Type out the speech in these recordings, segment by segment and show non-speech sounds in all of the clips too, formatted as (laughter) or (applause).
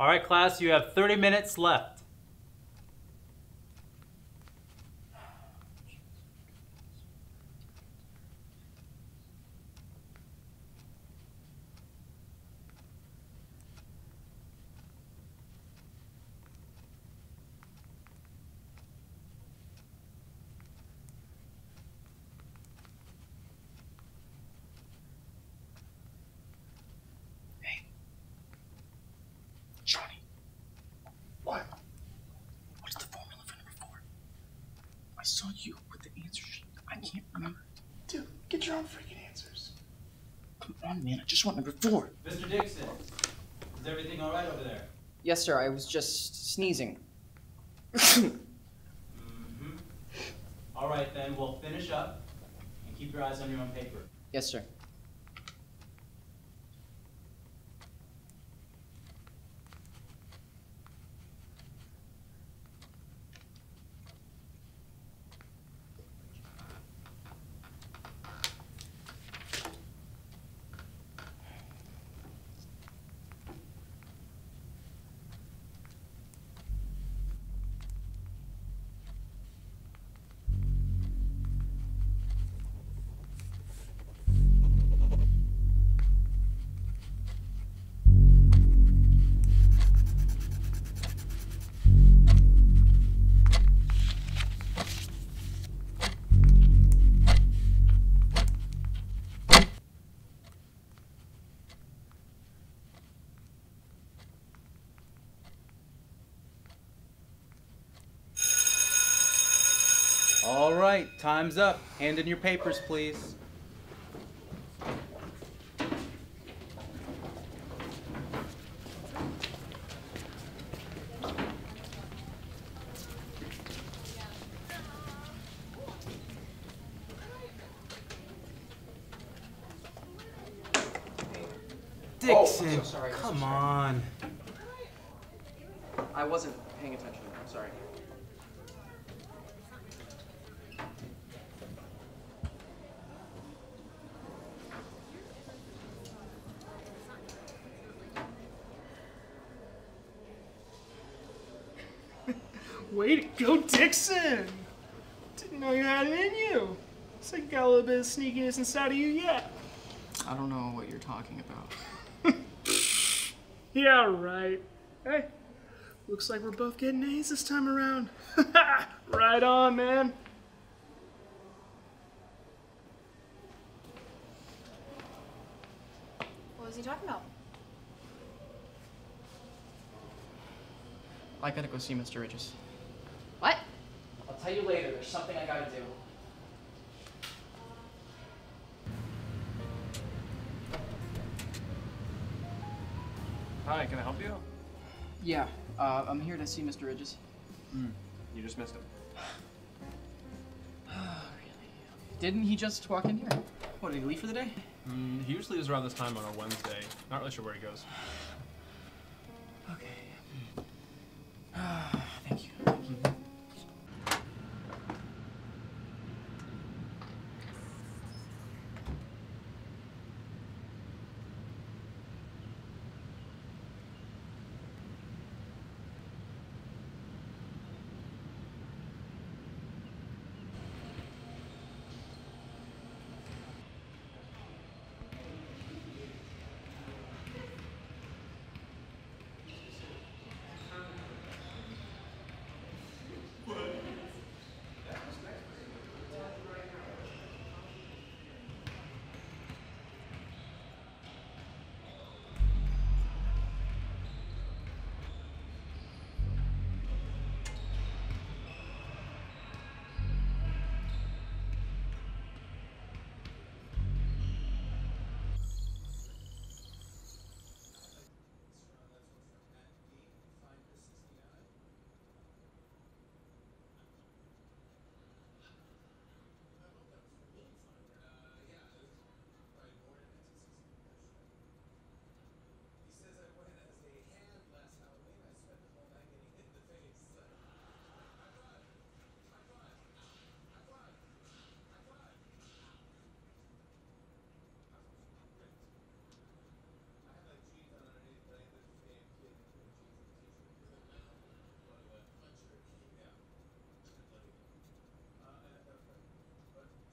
All right, class, you have 30 minutes left. I saw you with the answer sheet. I can't remember. Dude, get your own freaking answers. Come on, man. I just want number four. Mr. Dixon, is everything all right over there? Yes, sir. I was just sneezing. Mm-hmm. All right, then, we'll finish up and keep your eyes on your own paper. Yes, sir. Right, time's up. Hand in your papers, please. Dixon, Oh, so sorry, so come sorry. on. I wasn't paying attention. I'm sorry. Way to go, Dixon! Didn't know you had it in you. Looks like you got a little bit of sneakiness inside of you yet. I don't know what you're talking about. (laughs) Yeah, right. Hey, looks like we're both getting A's this time around. (laughs) right on, man. What was he talking about? I gotta go see Mr. Ridges. What? I'll tell you later. There's something I gotta do. Hi, can I help you? Yeah, uh, I'm here to see Mr. Ridges. You just missed him. (sighs) Didn't he just walk in here? What, did he leave for the day? Mm, he usually is around this time on a Wednesday. Not really sure where he goes. (sighs) Okay. (sighs)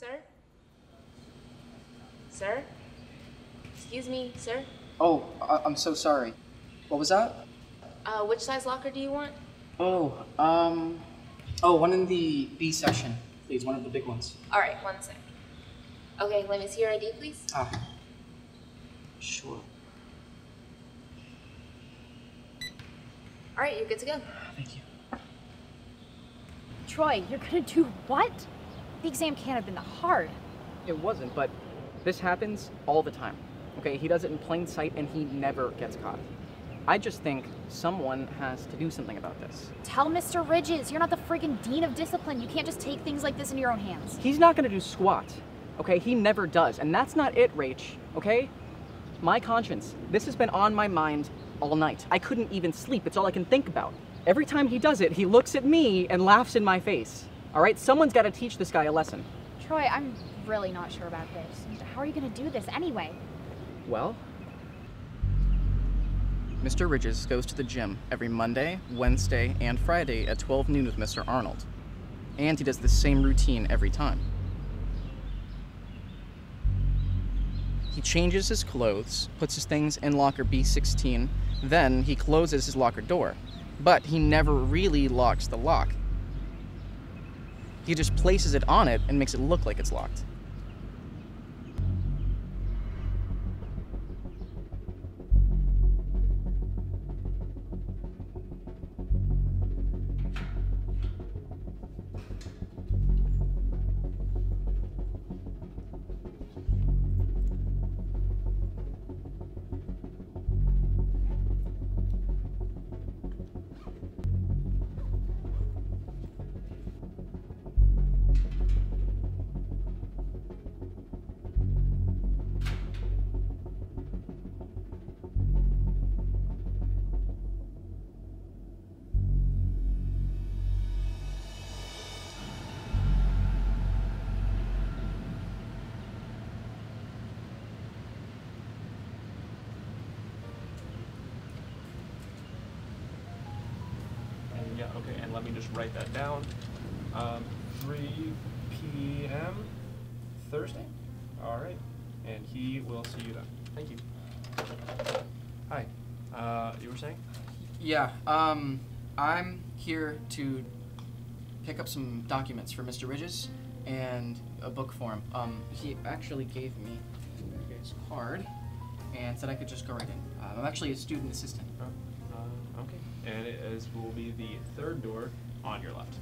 Sir? Sir? Excuse me, sir? Oh, I- I'm so sorry. What was that? Uh, which size locker do you want? Oh, um. Oh, one in the B section, please. One of the big ones. Alright, one sec. Okay, let me see your ID, please. Ah. Sure. Alright, you're good to go. Thank you. Troy, you're gonna do what? The exam can't have been that hard. It wasn't, but this happens all the time. Okay, he does it in plain sight and he never gets caught. I just think someone has to do something about this. Tell Mr. Ridges, you're not the friggin' dean of discipline. You can't just take things like this in your own hands. He's not gonna do squat. Okay, he never does. And that's not it, Rach. Okay? My conscience. This has been on my mind all night. I couldn't even sleep. It's all I can think about. Every time he does it, he looks at me and laughs in my face. All right? Someone's got to teach this guy a lesson. Troy, I'm really not sure about this. How are you gonna do this anyway? Well, Mr. Ridges goes to the gym every Monday, Wednesday, and Friday at 12 noon with Mr. Arnold. And he does the same routine every time. He changes his clothes, puts his things in locker B16, then he closes his locker door. But he never really locks the lock. He just places it on it and makes it look like it's locked. Let me just write that down. Um, 3 p.m. Thursday? Alright. And he will see you then. Thank you. Hi. Uh, you were saying? Yeah, um, I'm here to pick up some documents for Mr. Ridges and a book for him. Um, he actually gave me his card and said I could just go right in. Uh, I'm actually a student assistant. Oh. And it is, will be the third door on your left.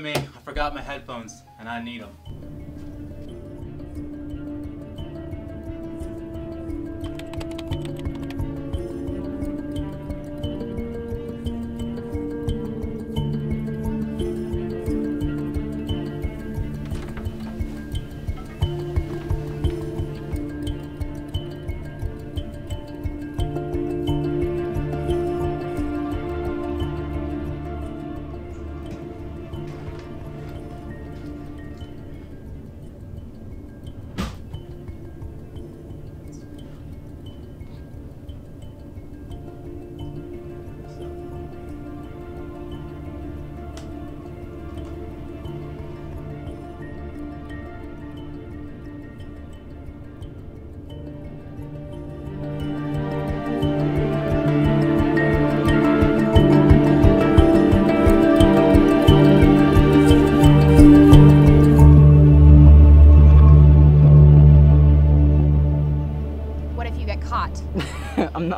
Me. I forgot my headphones, and I need them.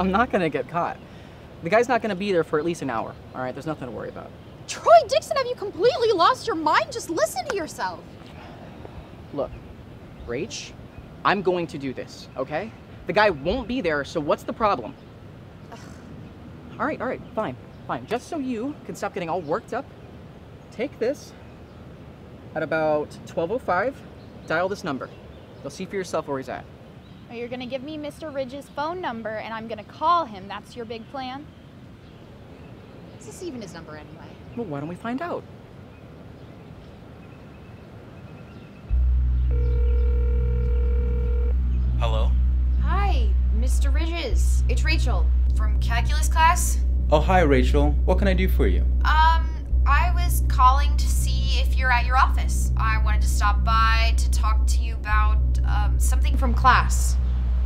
I'm not gonna get caught. The guy's not gonna be there for at least an hour. All right, there's nothing to worry about. Troy Dixon, have you completely lost your mind? Just listen to yourself. Look, Rach, I'm going to do this, okay? The guy won't be there, so what's the problem? all right, all right, fine, fine. Just so you can stop getting all worked up, take this at about 12:05. Dial this number. You'll see for yourself where he's at. Oh, You're gonna give me Mr. Ridge's phone number and I'm gonna call him. That's your big plan? Is this even his number anyway? Well, why don't we find out? Hello? Hi, Mr. Ridges. It's Rachel from calculus class. Oh, hi, Rachel. What can I do for you? Um, I was calling to see if you're at your office. I wanted to stop by to talk to you about um, something from class.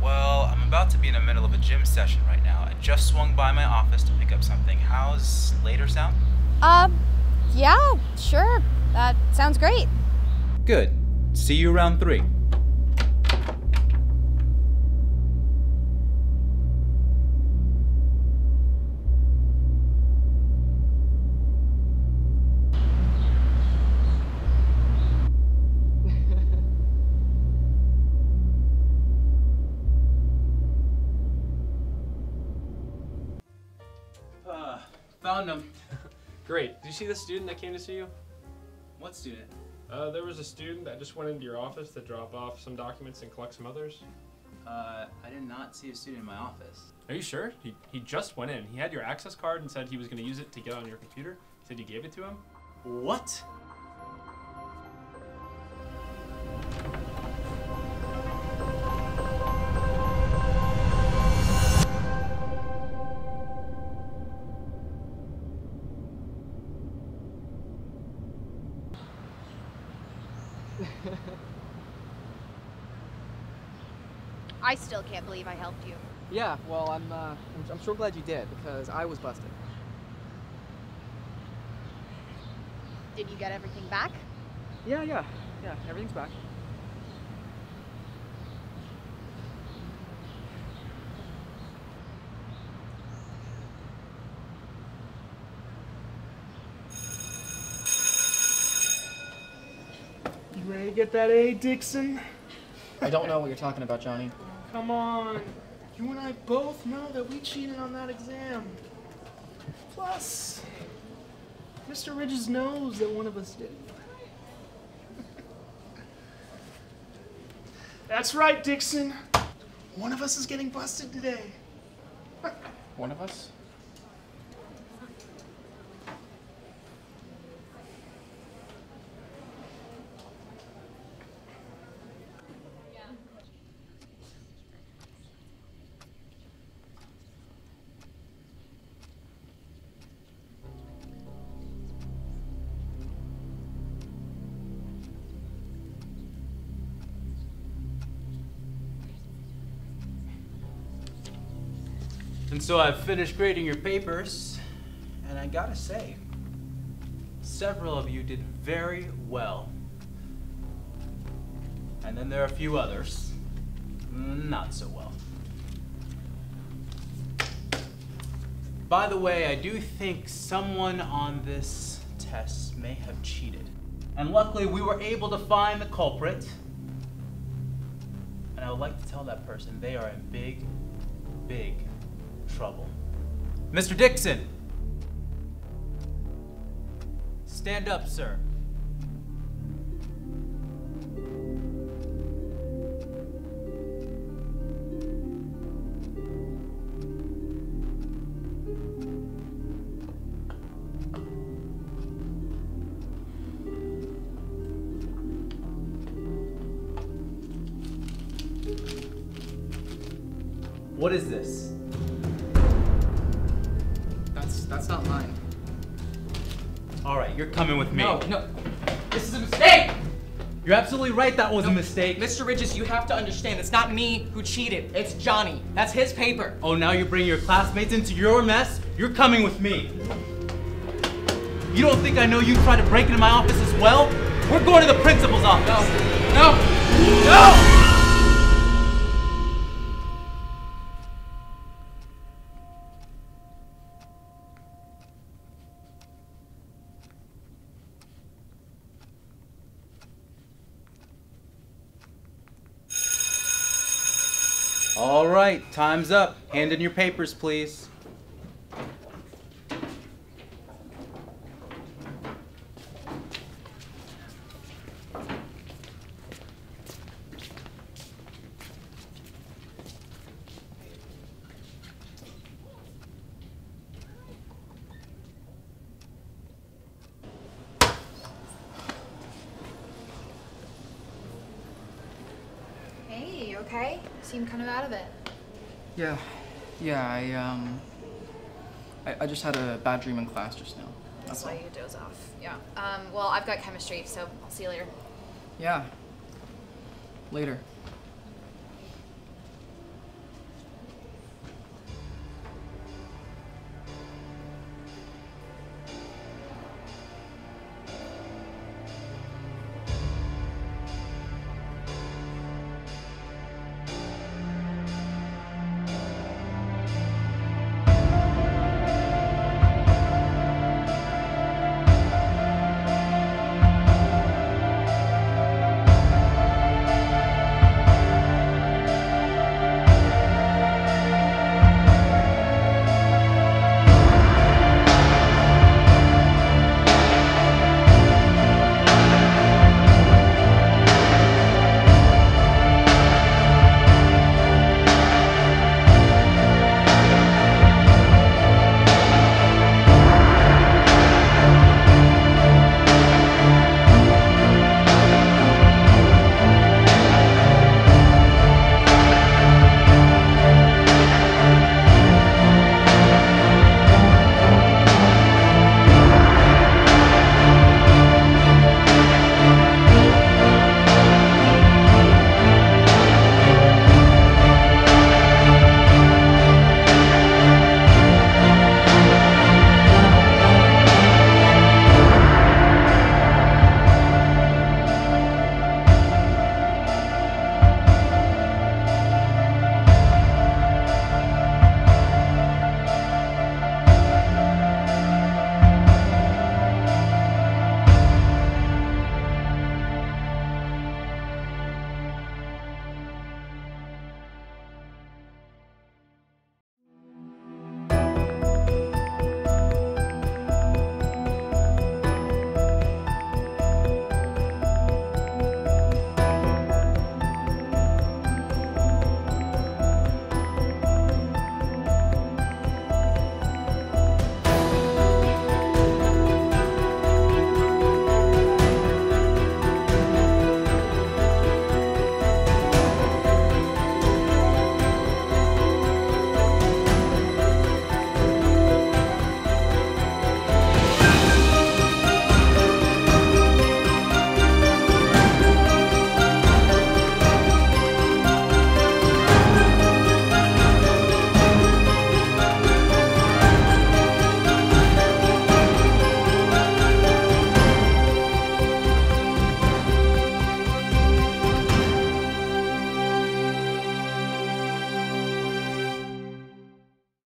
Well, I'm about to be in the middle of a gym session right now. I just swung by my office to pick up something. How's later sound? Um, yeah, sure. That sounds great. Good. See you around three. You see the student that came to see you? What student? Uh, there was a student that just went into your office to drop off some documents and collect some others. Uh, I did not see a student in my office. Are you sure? He, he just went in. He had your access card and said he was going to use it to get on your computer. Said you gave it to him. What? I still can't believe I helped you. Yeah, well, I'm, uh, I'm, I'm sure glad you did because I was busted. Did you get everything back? Yeah, yeah, yeah. Everything's back. You ready to get that A, Dixon? I don't know what you're talking about, Johnny. Come on. You and I both know that we cheated on that exam. Plus, Mr. Ridges knows that one of us did. That's right, Dixon. One of us is getting busted today. One of us? So I've finished grading your papers, and I gotta say, several of you did very well. And then there are a few others, not so well. By the way, I do think someone on this test may have cheated. And luckily, we were able to find the culprit. And I would like to tell that person they are in big, big trouble. Mr. Dixon! Stand up, sir. What is this? You're coming with me. No, no. This is a mistake! You're absolutely right, that was a mistake. Mr. Ridges, you have to understand, it's not me who cheated. It's Johnny. That's his paper. Oh, now you're bringing your classmates into your mess? You're coming with me. You don't think I know you tried to break into my office as well? We're going to the principal's office. No, no, no! Time's up. Hand in your papers, please. Okay? Seem kind of out of it. Yeah, yeah, I, um. I, I just had a bad dream in class just now. That's why you doze off. Yeah. Um, well, I've got chemistry, so I'll see you later. Yeah. Later.